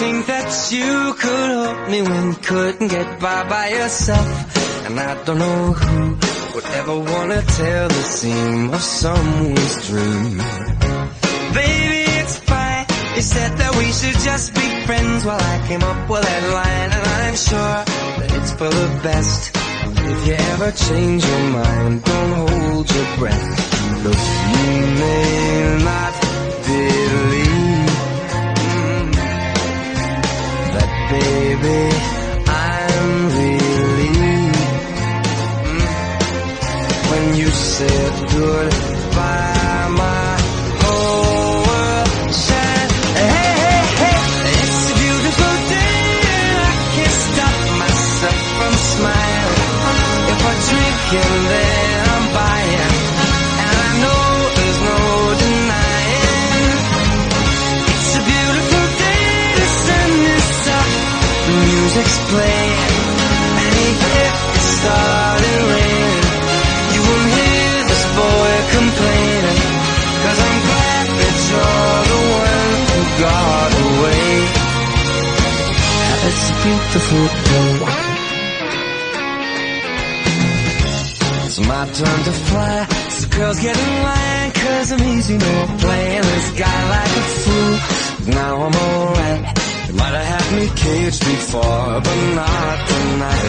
think that you could help me when you couldn't get by by yourself. And I don't know who would ever wanna tell the seam of someone's dream. Baby, it's fine. You said that we should just be friends while I came up with that line. And I'm sure that it's for the best. If you ever change your mind, don't hold your breath. Look, you may not and I can't stop myself from smiling. If I drink, and then I'm buying, and I know there's no denying. It's a beautiful day, is up, the music's playing, and if beautiful day. It's my turn to fly. So girls get in line, cause I'm easy, no playing this guy like a fool. Now I'm alright. You might have had me caged before, but not tonight.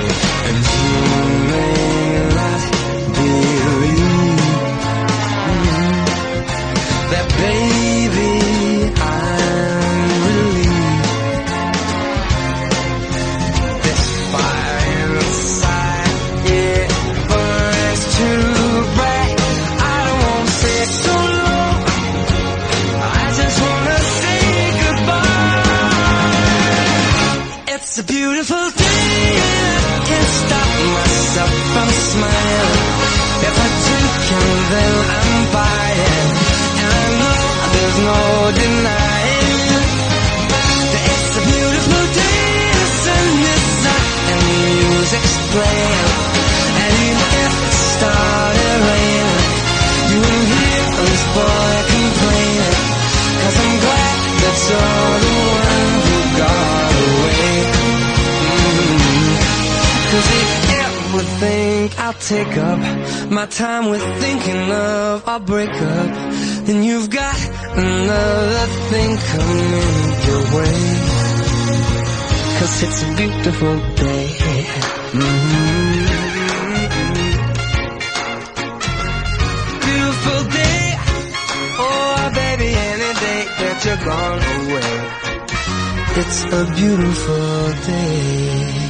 And if it raining, you won't hear this boy I'm glad that you're the one who got away. Cause if you ever think I'll take up my time with thinking of our breakup, then you've got another thing coming your way. Cause it's a beautiful day. Mhm. Beautiful day. Oh, baby, any day that you're gone away. It's a beautiful day.